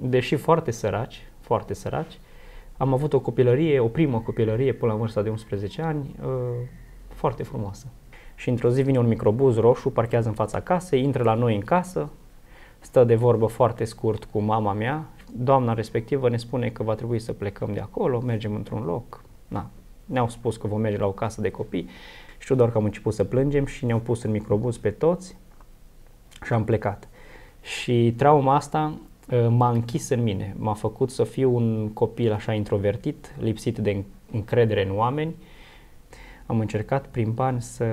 deși foarte săraci, foarte săraci, am avut o copilărie, o primă copilărie până la vârsta de 11 ani, uh, foarte frumoasă. Și într-o zi vine un microbuz roșu, parchează în fața casei, intră la noi în casă, stă de vorbă foarte scurt cu mama mea, doamna respectivă ne spune că va trebui să plecăm de acolo, mergem într-un loc. Na, ne-au spus că vom merge la o casă de copii. Știu doar că am început să plângem și ne-au pus în microbuz pe toți și am plecat. Și trauma asta uh, m-a închis în mine, m-a făcut să fiu un copil așa introvertit, lipsit de încredere în oameni. Am încercat prin bani să,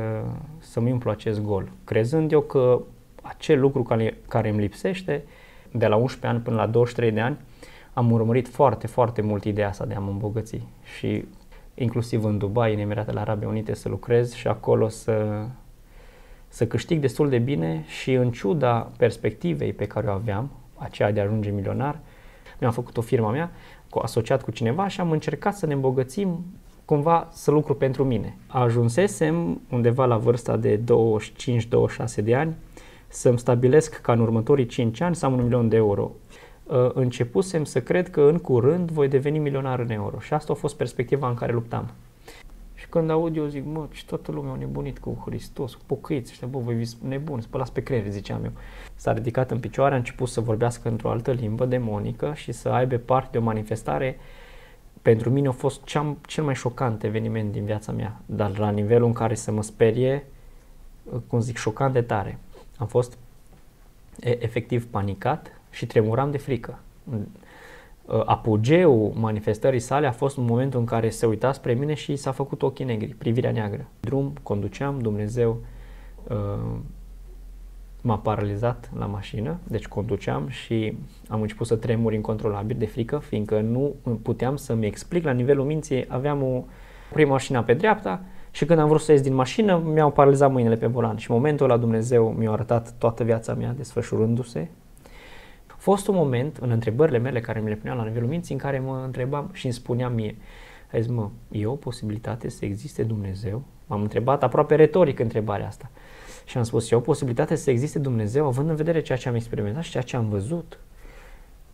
să-mi umplu acest gol, crezând eu că acel lucru care, care îmi lipsește, de la 11 ani până la 23 de ani, am urmărit foarte, foarte mult ideea asta de a mă îmbogăți și inclusiv în Dubai, în Emiratele Arabe Unite să lucrez și acolo să, să câștig destul de bine și în ciuda perspectivei pe care o aveam, aceea de a ajunge milionar, mi-am făcut o firma mea, asociat cu cineva și am încercat să ne îmbogățim cumva să lucru pentru mine. Ajunsesem undeva la vârsta de 25-26 de ani să-mi stabilesc ca în următorii 5 ani să am un milion de euro. Uh, începusem să cred că în curând voi deveni milionar în euro și asta a fost perspectiva în care luptam. Și când aud eu zic, mă, și toată lumea a nebunit cu Hristos, cu pocăiți, ăștia, bă, voi nebuni, spălați pe creier, ziceam eu. S-a ridicat în picioare, a început să vorbească într-o altă limbă demonică și să aibă parte de o manifestare pentru mine a fost cea, cel mai șocant eveniment din viața mea, dar la nivelul în care să mă sperie, cum zic, șocant de tare. Am fost efectiv panicat și tremuram de frică. Apogeul manifestării sale a fost un momentul în care se uita spre mine și s-a făcut ochii negri, privirea neagră. Drum, conduceam, Dumnezeu uh, m-a paralizat la mașină, deci conduceam și am început să tremur incontrolabil de frică, fiindcă nu puteam să-mi explic la nivelul minții, aveam o prima mașină pe dreapta, și când am vrut să ies din mașină, mi-au paralizat mâinile pe volan și momentul ăla Dumnezeu mi-a arătat toată viața mea desfășurându-se. A fost un moment în întrebările mele care mi le puneam la nivelul minții în care mă întrebam și îmi spuneam mie, a zis, mă, e o posibilitate să existe Dumnezeu? M-am întrebat aproape retoric întrebarea asta. Și am spus, e o posibilitate să existe Dumnezeu având în vedere ceea ce am experimentat și ceea ce am văzut?